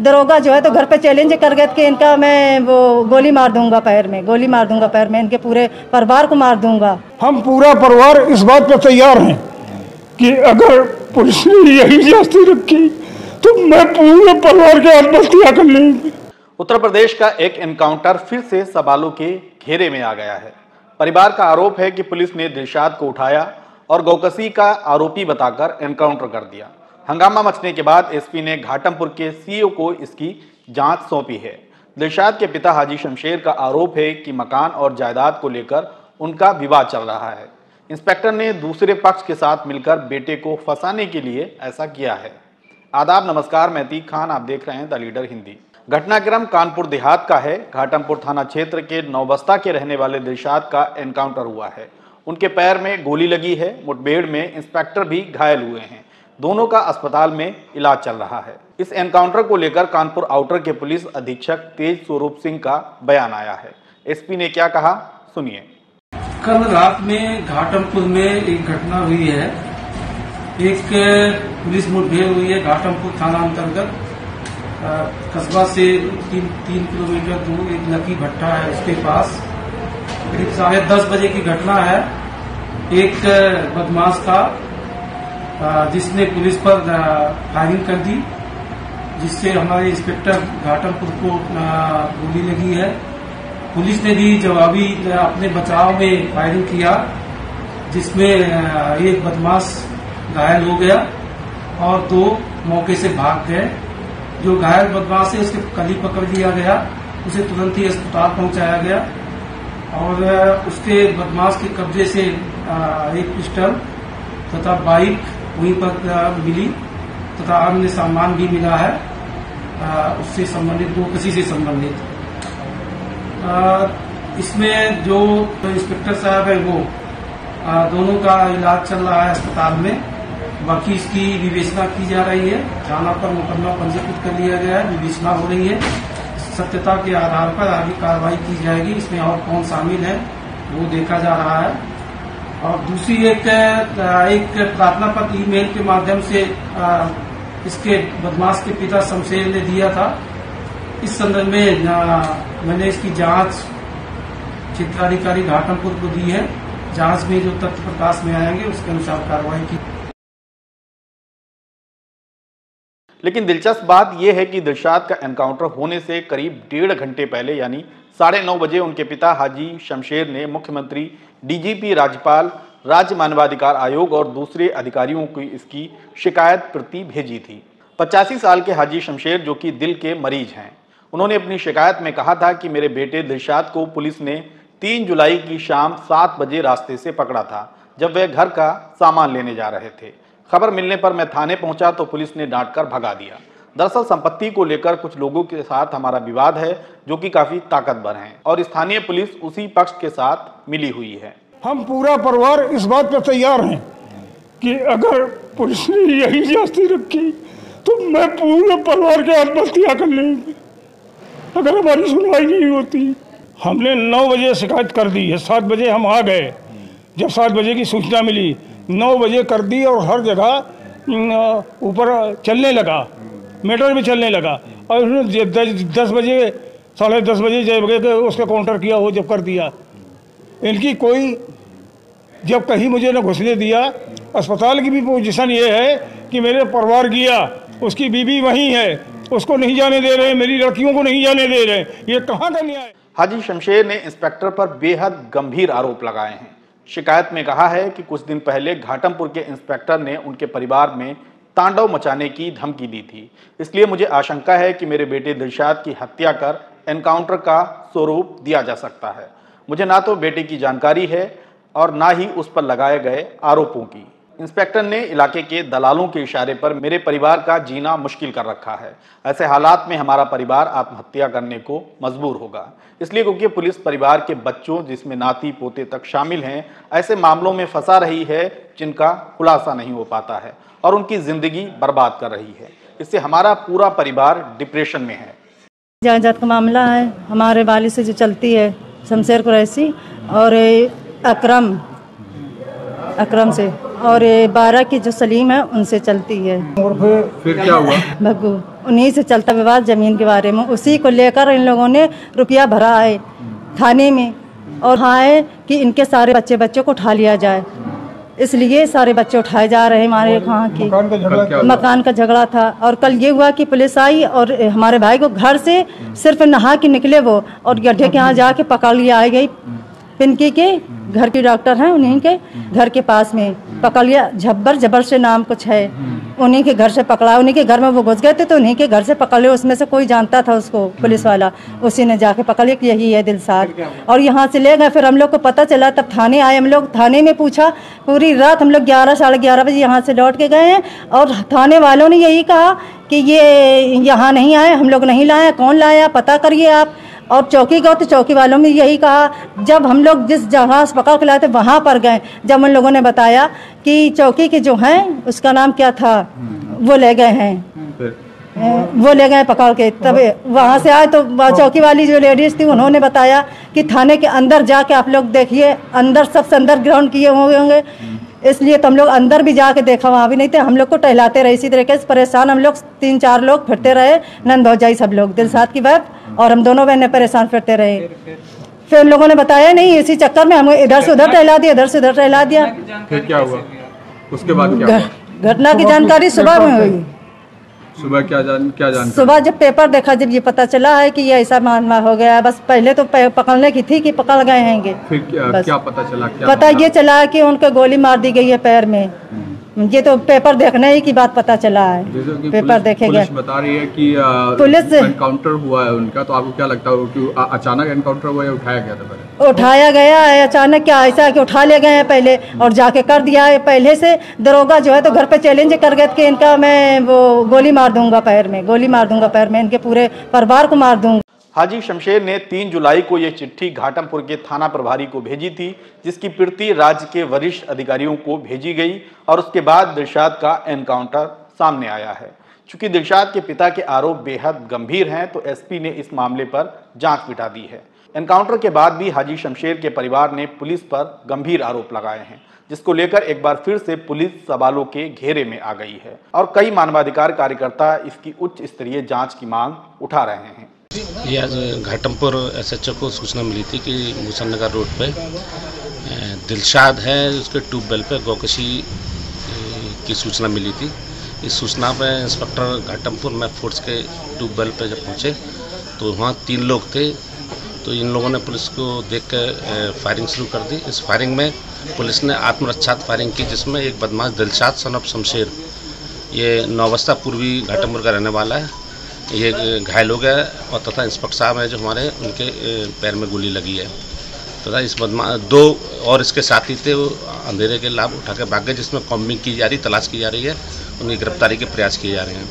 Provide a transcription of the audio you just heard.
दरोगा जो है तो घर पे चैलेंज कर गए कि इनका मैं वो गोली मार दूँगा पैर में गोली मार दूँगा पैर में इनके पूरे परिवार को मार दूँगा। हम पूरा परिवार इस बात पर तैयार हैं कि अगर पुलिस ने यही जास्ती रखी तो मैं पूरे परिवार के आत्महत्या कर लेंगे। उत्तर प्रदेश का एक एनकाउंटर फिर से सवालों के घेरे में आ गया है। परिवार का आरोप है कि पुलिस ने दिलशाद को उठाया और गौकसी का आरोपी बताकर एनकाउंटर कर दिया। हंगामा मचने के बाद एसपी ने घाटमपुर के सीईओ को इसकी जाँच सौंपी है। दिलशाद के पिता हाजी शमशेर का आरोप है कि मकान और जायदाद को लेकर उनका विवाद चल रहा है। इंस्पेक्टर ने दूसरे पक्ष के साथ मिलकर बेटे को फंसाने के लिए ऐसा किया है। आदाब, नमस्कार, मैं खान, आप देख रहे हैं द लीडर हिंदी। घटनाक्रम कानपुर देहात का है। घाटमपुर थाना क्षेत्र के नौबस्ता के रहने वाले दिलशाद का एनकाउंटर हुआ है। उनके पैर में गोली लगी है। मुठभेड़ में इंस्पेक्टर भी घायल हुए हैं। दोनों का अस्पताल में इलाज चल रहा है। इस एनकाउंटर को लेकर कानपुर आउटर के पुलिस अधीक्षक तेज स्वरूप सिंह का बयान आया है। एसपी ने क्या कहा? सुनिए। कल रात में घाटमपुर में एक घटना हुई है। एक पुलिस मुठभेड़ हुई है घाटमपुर थाना अंतर्गत। कस्बा से तीन तीन किलोमीटर दूर एक लकी भट्टा है उसके पास। करीब साढ़े दस बजे की घटना है। एक बदमाश था। जिसने पुलिस पर फायरिंग कर दी, जिससे हमारे इंस्पेक्टर घाटमपुर को गोली लगी है। पुलिस ने भी जवाबी अपने बचाव में फायरिंग किया, जिसमें एक बदमाश घायल हो गया और दो मौके से भाग गए। जो घायल बदमाश है, उसके कली पकड़ लिया गया, उसे तुरंत ही अस्पताल पहुँचाया गया और उसके बदमाश के कब्जे से एक पिस्टल तथा बाइक वहीं पर मिली तथा अन्य सामान भी मिला है। अ, उससे संबंधित वो किसी से संबंधित। इसमें जो इंस्पेक्टर साहब है वो अ, दोनों का इलाज चल रहा है अस्पताल में। बाकी इसकी विवेचना की जा रही है। थाना पर मुकदमा पंजीकृत कर लिया गया है। विवेचना हो रही है। सत्यता के आधार पर आगे कार्रवाई की जाएगी। इसमें और कौन शामिल है वो देखा जा रहा है। और दूसरी एक एक प्रार्थना पत्र ईमेल के माध्यम से इसके बदमाश के पिता शमशेर ने दिया था। इस संदर्भ में मैंने इसकी जाँच क्षेत्राधिकारी घाटमपुर को दी है। जाँच में जो तथ्य प्रकाश में आएँगे, उसके अनुसार कार्रवाई की लेकिन दिलचस्प बात यह है कि दिलशाद का एनकाउंटर होने से करीब डेढ़ घंटे पहले, यानी साढ़े नौ बजे, उनके पिता हाजी शमशेर ने मुख्यमंत्री डीजीपी राज्यपाल, राज्य मानवाधिकार आयोग और दूसरे अधिकारियों को इसकी शिकायत प्रति भेजी थी। पचासी साल के हाजी शमशेर, जो कि दिल के मरीज़ हैं, उन्होंने अपनी शिकायत में कहा था कि मेरे बेटे दिलशाद को पुलिस ने तीन जुलाई की शाम सात बजे रास्ते से पकड़ा था, जब वे घर का सामान लेने जा रहे थे। खबर मिलने पर मैं थाने पहुँचा तो पुलिस ने डांट कर भगा दिया। दरअसल संपत्ति को लेकर कुछ लोगों के साथ हमारा विवाद है, जो कि काफ़ी ताकतवर हैं, और स्थानीय पुलिस उसी पक्ष के साथ मिली हुई है। हम पूरा परिवार इस बात पर तैयार हैं कि अगर पुलिस ने यही जास्ती रखी तो मैं पूरे परिवार के आत्महत्या कर लेंगे। अगर हमारी सुनवाई नहीं होती, हमने नौ बजे शिकायत कर दी है, सात बजे हम आ गए। जब सात बजे की सूचना मिली नौ बजे कर दी और हर जगह ऊपर चलने लगा। मीटर भी चलने लगा। और उसने दस बजे, साढ़े दस बजे जब के उसका काउंटर किया, वो जब कर दिया। इनकी कोई, जब कहीं मुझे न घुसने दिया, अस्पताल की भी पोजीशन ये है कि मेरे परिवार गया उसकी बीवी वहीं है, उसको नहीं जाने दे रहे, मेरी लड़कियों को नहीं जाने दे रहे। ये कहाँ का न्याय? है? हाजी, शमशेर ने इंस्पेक्टर पर बेहद गंभीर आरोप लगाए हैं। शिकायत में कहा है कि कुछ दिन पहले घाटमपुर के इंस्पेक्टर ने उनके परिवार में तांडव मचाने की धमकी दी थी। इसलिए मुझे आशंका है कि मेरे बेटे दिलशाद की हत्या कर एनकाउंटर का स्वरूप दिया जा सकता है। मुझे ना तो बेटे की जानकारी है और ना ही उस पर लगाए गए आरोपों की। इंस्पेक्टर ने इलाके के दलालों के इशारे पर मेरे परिवार का जीना मुश्किल कर रखा है। ऐसे हालात में हमारा परिवार आत्महत्या करने को मजबूर होगा। इसलिए क्योंकि पुलिस परिवार के बच्चों जिसमें नाती पोते तक शामिल हैं, ऐसे मामलों में फंसा रही है जिनका खुलासा नहीं हो पाता है और उनकी ज़िंदगी बर्बाद कर रही है। इससे हमारा पूरा परिवार डिप्रेशन में है। जायदाद का मामला है। हमारे वाली से जो चलती है, शमशेर कुरैसी और अकरम अकरम से। और बारह की जो सलीम है उनसे चलती है। और फिर फिर क्या हुआ? भग्गू उन्हीं से चलता विवाद ज़मीन के बारे में। उसी को लेकर इन लोगों ने रुपया भरा है थाने में और हाँ है कि इनके सारे बच्चे बच्चों को उठा लिया जाए। इसलिए सारे बच्चे उठाए जा रहे हैं हमारे यहाँ की। मकान का झगड़ा मकान का झगड़ा था और कल ये हुआ कि पुलिस आई और हमारे भाई को घर से सिर्फ़ नहा के निकले वो और गड्ढे के यहाँ जाके पकड़ लिया आई गई पिनकी के। घर के डॉक्टर हैं उन्हीं के घर के पास में पकड़ लिया झब्बर जबर से नाम कुछ है। उन्हीं के घर से पकड़ा उन्हीं के घर में वो घुस गए थे तो उन्हीं के घर से पकड़ लिया उसमें से कोई जानता था उसको पुलिस वाला। उसी ने जाके पकड़ लिया कि यही है दिलसाद और यहाँ से ले गए फिर हम लोग को पता चला तब थाने आए हम लोग। थाने में पूछा पूरी रात हम लोग ग्यारह साढ़े ग्यारह बजे यहाँ से लौट के गए हैं। और थाने वालों ने यही कहा कि ये यहाँ नहीं आए हम लोग नहीं लाए कौन लाया पता करिए आप। और चौकी गए तो चौकी वालों ने यही कहा जब हम लोग जिस जगह से पकड़ के लाए थे वहाँ पर गए। जब उन लोगों ने बताया कि चौकी के जो हैं उसका नाम क्या था वो ले गए हैं। वो ले गए पकड़ के। तब वहाँ से आए तो चौकी वाली जो लेडीज़ थी उन्होंने बताया कि थाने के अंदर जाके आप लोग देखिए अंदर सबसे अंदर ग्राउंड किए हुए होंगे। इसलिए तो हम लोग अंदर भी जाके देखा वहाँ भी नहीं थे। हम लोग को टहलाते रहे इसी तरीके से। परेशान हम लोग तीन चार लोग फिरते रहे नंद हो जाए सब लोग दिल साथ की बात। और हम दोनों बहनें परेशान फिरते रहे। फिर उन लोगों ने बताया नहीं इसी चक्कर में हम इधर से उधर टहला दिया इधर से उधर टहला दिया। फिर क्या हुआ? उसके बाद क्या घटना की जानकारी सुबह में हुई। सुबह क्या जान क्या जान सुबह जब पेपर देखा जब ये पता चला है कि ये ऐसा मामला हो गया है बस पहले तो पकड़ने की थी कि पकड़ गए हैंगे। फिर क्या, क्या पता चला क्या पता ये चला है कि उनके गोली मार दी गई है पैर में। ये तो पेपर देखने ही की बात पता चला है। पेपर देखे गए। बता रही है कि पुलिस- एनकाउंटर हुआ है उनका तो आपको क्या लगता है अचानक एनकाउंटर हुआ है उठाया गया था उठाया गया है, अचानक क्या ऐसा है कि उठा ले गए हैं पहले और जाके कर दिया है? पहले से दरोगा जो है तो घर पे चैलेंज कर गए कि इनका मैं वो गोली मार दूँगा पैर में, गोली मार दूँगा पैर में, इनके पूरे परिवार को मार दूँगा। हाजी शमशेर ने 3 जुलाई को यह चिट्ठी घाटमपुर के थाना प्रभारी को भेजी थी, जिसकी प्रति राज्य के वरिष्ठ अधिकारियों को भेजी गई और उसके बाद दिलशाद का एनकाउंटर सामने आया है। चूँकि दिलशाद के पिता के आरोप बेहद गंभीर हैं तो एसपी ने इस मामले पर जाँच बिठा दी है। एनकाउंटर के बाद भी हाजी शमशेर के परिवार ने पुलिस पर गंभीर आरोप लगाए हैं, जिसको लेकर एक बार फिर से पुलिस सवालों के घेरे में आ गई है और कई मानवाधिकार कार्यकर्ता इसकी उच्च स्तरीय जाँच की मांग उठा रहे हैं। ये घाटमपुर एसएचओ को सूचना मिली थी कि भूषण नगर रोड पे दिलशाद है, उसके ट्यूबवेल पे गौकशी की सूचना मिली थी। इस सूचना पे इंस्पेक्टर घाटमपुर में फोर्स के ट्यूबवेल पर जब पहुँचे तो वहाँ तीन लोग थे। तो इन लोगों ने पुलिस को देख कर फायरिंग शुरू कर दी। इस फायरिंग में पुलिस ने आत्मरक्षात फायरिंग की, जिसमें एक बदमाश दिलशाद सन ऑफ़ शमशेर। ये नौबस्ता पूर्वी घाटमपुर का रहने वाला है। ये घायल हो गया और तथा इंस्पेक्टर साहब हैं जो हमारे, उनके पैर में गोली लगी है। तथा इस बदमा, दो और इसके साथी थे, वो अंधेरे के लाभ उठा के भाग गए, जिसमें कॉम्बिंग की जा रही, तलाश की जा रही है। उनकी गिरफ्तारी के प्रयास किए जा रहे हैं।